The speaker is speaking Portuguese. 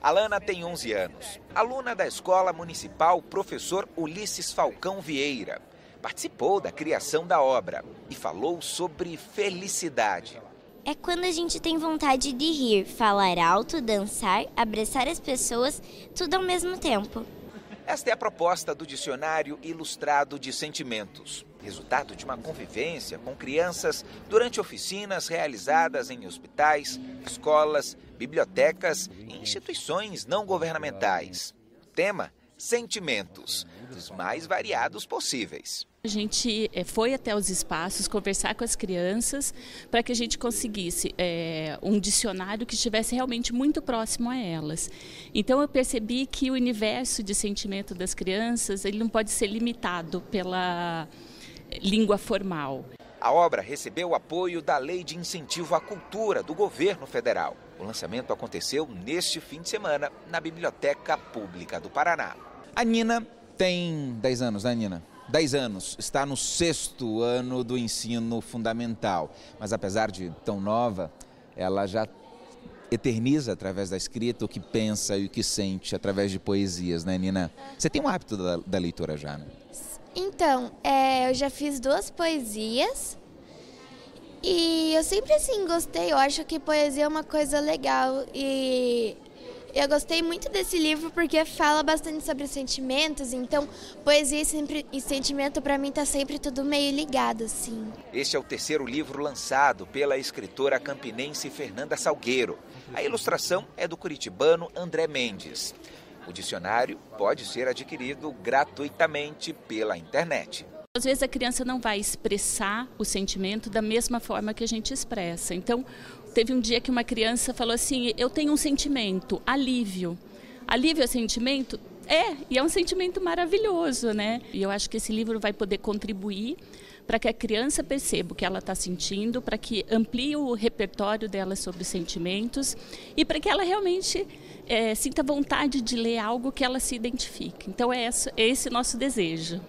Alana tem 11 anos, aluna da Escola Municipal Professor Ulisses Falcão Vieira. Participou da criação da obra e falou sobre felicidade. É quando a gente tem vontade de rir, falar alto, dançar, abraçar as pessoas, tudo ao mesmo tempo. Esta é a proposta do Dicionário Ilustrado de Sentimentos, resultado de uma convivência com crianças durante oficinas realizadas em hospitais, escolas, bibliotecas e instituições não governamentais. Tema: Sentimentos, dos mais variados possíveis. A gente é, foi até os espaços conversar com as crianças para que a gente conseguisse é, um dicionário que estivesse realmente muito próximo a elas. Então eu percebi que o universo de sentimento das crianças ele não pode ser limitado pela língua formal. A obra recebeu o apoio da Lei de Incentivo à Cultura do governo federal. O lançamento aconteceu neste fim de semana na Biblioteca Pública do Paraná. A Nina tem 10 anos, né, Nina? 10 anos, está no sexto ano do ensino fundamental, mas apesar de tão nova, ela já eterniza através da escrita o que pensa e o que sente através de poesias, né, Nina? Você tem um hábito da, da leitura já, né? Então, é, eu já fiz duas poesias e eu sempre assim gostei. Eu acho que poesia é uma coisa legal e eu gostei muito desse livro porque fala bastante sobre sentimentos, então poesia e, sempre, e sentimento para mim tá sempre tudo meio ligado assim. Este é o terceiro livro lançado pela escritora campinense Fernanda Salgueiro. A ilustração é do curitibano André Mendes. O dicionário pode ser adquirido gratuitamente pela internet. Às vezes a criança não vai expressar o sentimento da mesma forma que a gente expressa. Então, teve um dia que uma criança falou assim: Eu tenho um sentimento, alívio. Alívio é sentimento? É, e é um sentimento maravilhoso, né? E eu acho que esse livro vai poder contribuir para que a criança perceba o que ela está sentindo, para que amplie o repertório dela sobre sentimentos e para que ela realmente é, sinta vontade de ler algo que ela se identifique. Então é é esse nosso desejo.